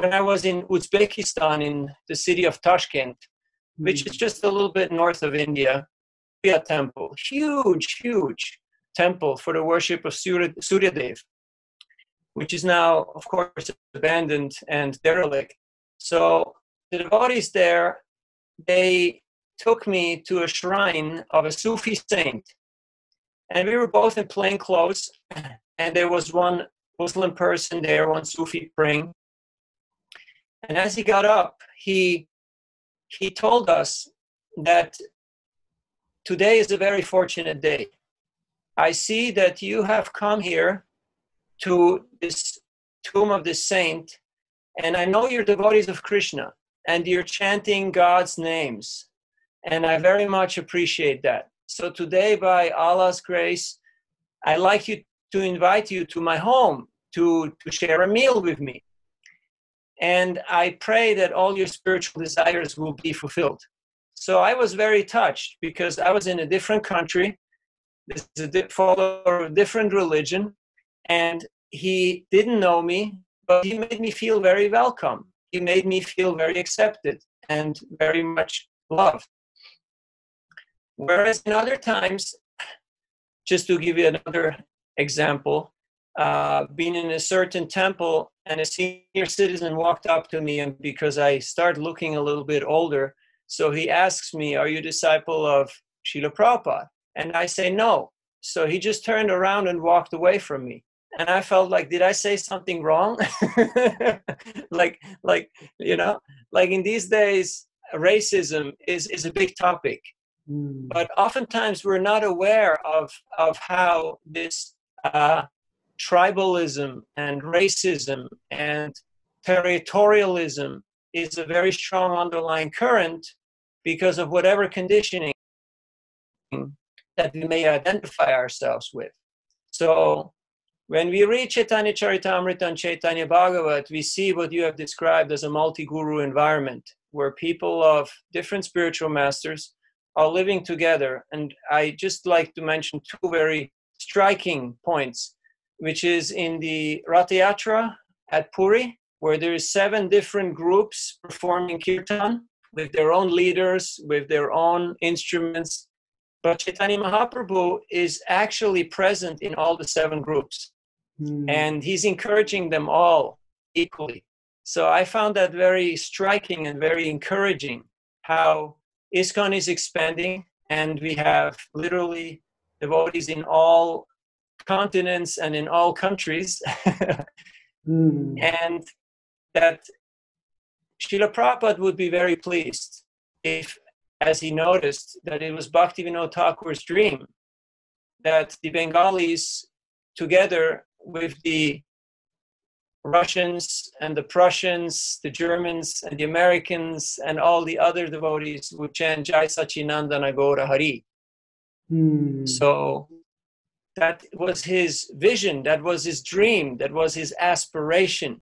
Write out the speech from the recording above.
when I was in Uzbekistan in the city of Tashkent, which is hmm. just a little bit north of India, a temple, huge, huge temple for the worship of Surya, Suryadev, which is now, of course, abandoned and derelict. So the devotees there, they took me to a shrine of a Sufi saint. And we were both in plain clothes, and there was one Muslim person there, one Sufi praying. And as he got up, he he told us that today is a very fortunate day. I see that you have come here to this tomb of this saint, and I know you're devotees of Krishna, and you're chanting God's names, and I very much appreciate that. So today, by Allah's grace, I'd like you to invite you to my home to, to share a meal with me. And I pray that all your spiritual desires will be fulfilled. So I was very touched because I was in a different country, this is a follower of a different religion, and he didn't know me, but he made me feel very welcome. He made me feel very accepted and very much loved. Whereas in other times, just to give you another example, uh, being in a certain temple and a senior citizen walked up to me and because I start looking a little bit older, so he asks me, are you a disciple of Srila Prabhupada? And I say no. So he just turned around and walked away from me. And I felt like, did I say something wrong? like, like, you know, like in these days, racism is, is a big topic. Mm. But oftentimes we're not aware of, of how this uh, tribalism and racism and territorialism is a very strong underlying current because of whatever conditioning that we may identify ourselves with. So when we read Chaitanya Charitamrita and Chaitanya Bhagavat, we see what you have described as a multi-guru environment where people of different spiritual masters are living together. And I just like to mention two very striking points which is in the Rathayatra at Puri, where there is seven different groups performing kirtan with their own leaders, with their own instruments. But Chaitanya Mahaprabhu is actually present in all the seven groups, mm. and he's encouraging them all equally. So I found that very striking and very encouraging how ISKCON is expanding, and we have literally devotees in all continents and in all countries. mm. And that Srila Prabhupada would be very pleased if, as he noticed, that it was Bhaktivinoda Thakur's dream that the Bengalis, together with the Russians and the Prussians, the Germans and the Americans, and all the other devotees would chant Jai Sachinandana Gaura Hari. Mm. So that was his vision, that was his dream, that was his aspiration.